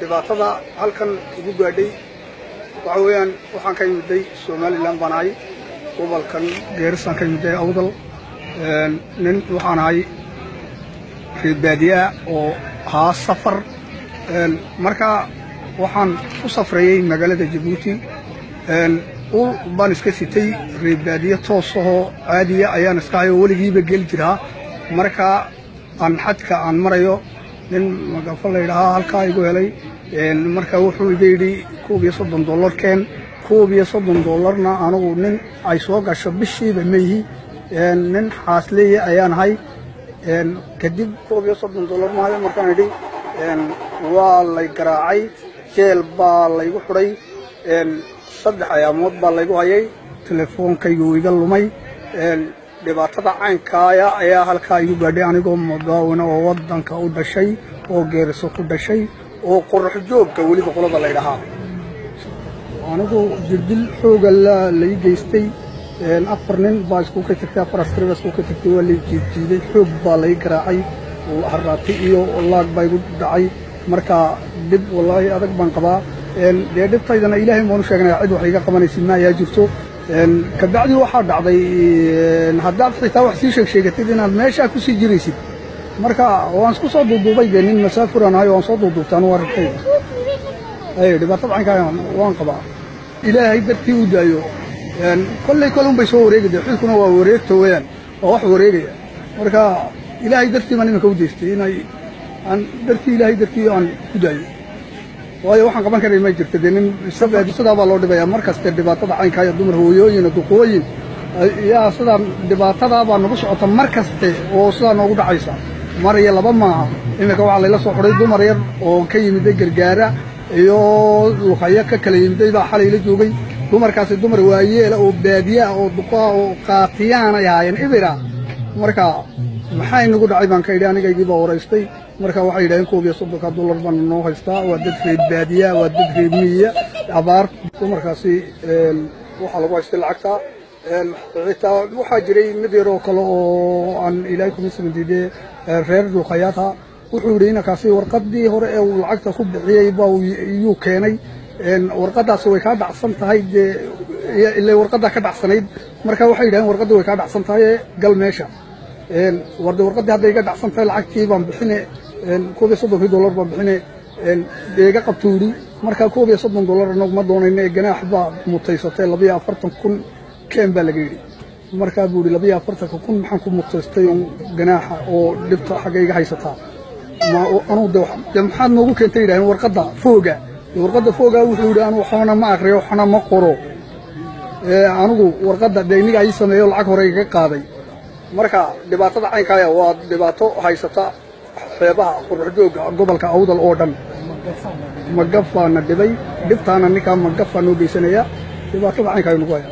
dhibaatada halkan igu gaadhay waxa weeyaan waxaan ka yimiday somalilan baan ahay. Gobolkan geerisaan ka yimiday awdal. Nin waxaan ahay reebaadiyaa oo haa safar. Marka waxaan u safrayey magaalada jabuuti. Ul baan iska sitay reebaadiye toos ahoo caadiya ayaan iska hayoo weligiiba geli jiraa. Marka aan xadka aan marayo nin magafo layidhahaa halkaa igu helay. Marka wuxuu iga yidhi koob iyo soddon dollarkeen koob iyo soddon dollarna anugu nin ay soo gasho bishiiba meyhi nin xaasleeye ayaan ahay. Kadib koob iyo soddon dollar maayo markaan idhi waa lay garaacay jeel baa laygu xidhay saddex ayaamood baa laygu hayay. Telefoonkaygu iga lumay dhibaatada caynkaaya ayaa halkaa igu gaadhay anigoo madaawina oo waddanka u dhashay oo geeriso ku dhashay oo qorax joogka weliba qolada laydhahaa anigu jirdil xooga lai geystay afar nin baa iskuuka tagtay afar askari baa iskuuka tagtay waa lay jiidjiiday xoog baa lay garaacay haraati iyo laag baa igu dhacay. Marka dhib wallaahi adag baan qabaa. Dee dhibtaydana ilaahay baanu sheegnaya cid wax iga qabanaysa ma ayaa jirto inaad meeshaa ku sii jiraysid marka waan isku soo duuduubay dee nin masaafuraan ahay waan soo duuduubtay anu aragtayda dhibaatada caynkaa waan qabaa ilaahay dartii u daayo kolley kolun bay soo wareegi dee xilkuna waa wareegta weeyaan waa wax wareegaya marka ilaahay dartii baan iminka u deystay inay aan dartii ilaahay dartii aan ku daayo waayo waxaan qaban karay ma jirta dee nin sidaa baa loo dhibaya mar kaste dhibaatada caynkaaya dumar hooyooyin duqooyin. Yaa sidaa dhibaatadaa baa nagu socota mar kaste oo sidaa noogu dhacaysa. Mar iyo laba maaha iminka waxaa layla soo xidhay dumar yar oo ka yimiday gargaara iyo luqaya ka kala yimiday baa xalay la joogay. Dumarkaasi dumar waayeela oo baadiya oo duqaa oo qaatiyaanay ahaayeen ibira marka maxaa inagu dhacay baan ka idhi anigaygii baa waraystay marka waxay yidhaheen koob iyo soddonka dollar baan noo haystaa. Waa dad reer baadiya waa dad reer miyiya abaar dumarkaasi waxaa lagu haystay lacagta. Xitaa waxaa jiray mid yar oo kale oo aan ilaahay kuma samandiidee reer luqayaata wuxuu yidhi inankaasi warqaddii hore ee uu lacagta ku bixiyey baa iyuu keenay. Warqaddaasi way kaa dhacsan tahay dee ile warqaddaa ka dhacsanayd. Marka waxay yidhaheen warqaddii way kaa dhacsan tahay gal meesha warde warqaddii hadday iga dhacsan tahay lacagtii baan bixine koob iyo soddonkii dollar baan bixine iga qabtuu yidhi marka koob iyo soddon dollar anagu ma doonayna ganaax baa mutaysatay labayo afartan kun keen baa laga yidhi markaa buu yidhi labayo afartanka kun maxaan ku mutaystay ganaaxa oo dhibta xagga iga haysataa anugu de maxaad noogu keentay yidhahdeen warqadda fooga warqadda fooga wuxuu yidhi anu waxna ma akriyo waxna ma qoro anigu warqadda iniga ii sameeyo lacag hore iga qaaday marka dhibaatada caynkaaya waa dhibaato haysata xeebaha qoraxjooga gobolka awdal oo dhan. Magafaana dhibay dhibtaana ninkaa magafaa noo geysanaya dhibaatada caynkaaya nagu haya